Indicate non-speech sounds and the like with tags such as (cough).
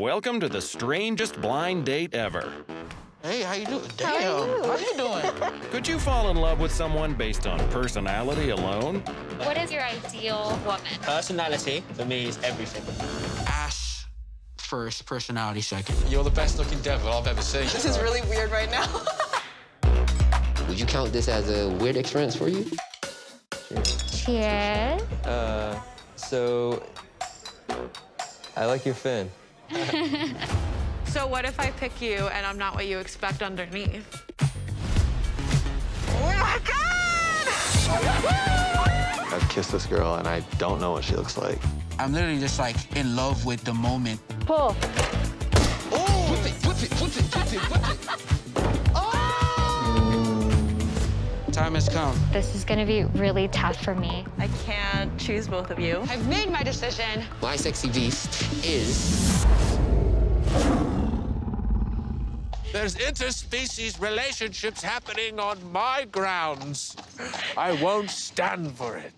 Welcome to the strangest blind date ever. Hey, how you doing? Damn, how you doing? (laughs) Could you fall in love with someone based on personality alone? What is your ideal woman? Personality, for me, is everything. Ass first, personality second. You're the best looking devil I've ever seen. This is really weird right now. (laughs) Would you count this as a weird experience for you? Cheers. Uh, so I like your fin. (laughs) So what if I pick you and I'm not what you expect underneath? Oh my God! (laughs) I've kissed this girl and I don't know what she looks like. I'm literally just like in love with the moment. Pull. Time has come. This is gonna be really tough for me. I can't choose both of you. I've made my decision. My sexy beast is. There's interspecies relationships happening on my grounds. I won't stand for it.